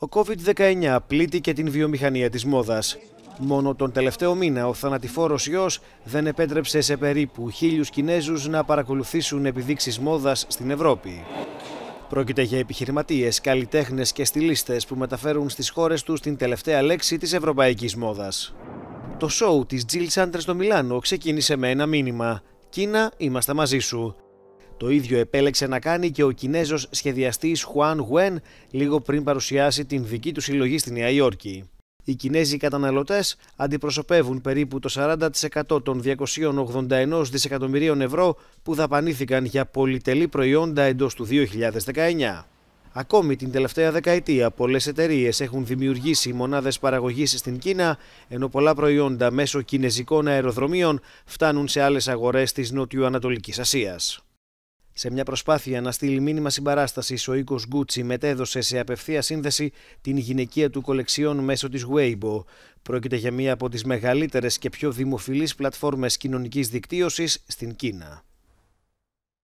Ο COVID-19 πλήττει και την βιομηχανία της μόδας. Μόνο τον τελευταίο μήνα ο θανατηφόρος ιός δεν επέτρεψε σε περίπου χίλιους Κινέζους να παρακολουθήσουν επιδείξεις μόδας στην Ευρώπη. Πρόκειται για επιχειρηματίες, καλλιτέχνες και στυλίστες που μεταφέρουν στις χώρες τους την τελευταία λέξη της ευρωπαϊκής μόδας. Το σοου της Jill Sanders στο Μιλάνο ξεκίνησε με ένα μήνυμα «Κίνα, είμαστε μαζί σου». Το ίδιο επέλεξε να κάνει και ο Κινέζος σχεδιαστής Χουάν Γουέν λίγο πριν παρουσιάσει την δική του συλλογή στη Νέα Υόρκη. Οι Κινέζοι καταναλωτές αντιπροσωπεύουν περίπου το 40% των 281 δισεκατομμυρίων ευρώ που δαπανήθηκαν για πολυτελή προϊόντα εντός του 2019. Ακόμη την τελευταία δεκαετία πολλές εταιρείες έχουν δημιουργήσει μονάδες παραγωγής στην Κίνα, ενώ πολλά προϊόντα μέσω κινέζικων αεροδρομίων φτάνουν σε άλλες αγορές της Νοτιοανατολικής Ασίας. Σε μια προσπάθεια να στείλει μήνυμα συμπαράστασης, ο οίκος Γκούτσι μετέδωσε σε απευθεία σύνδεση την γυναικεία του κολεξιόν μέσω της Weibo. Πρόκειται για μία από τις μεγαλύτερες και πιο δημοφιλείς πλατφόρμες κοινωνικής δικτύωσης στην Κίνα.